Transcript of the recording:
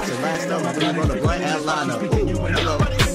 much last number. we on the blunt and lineup. Ooh, hello.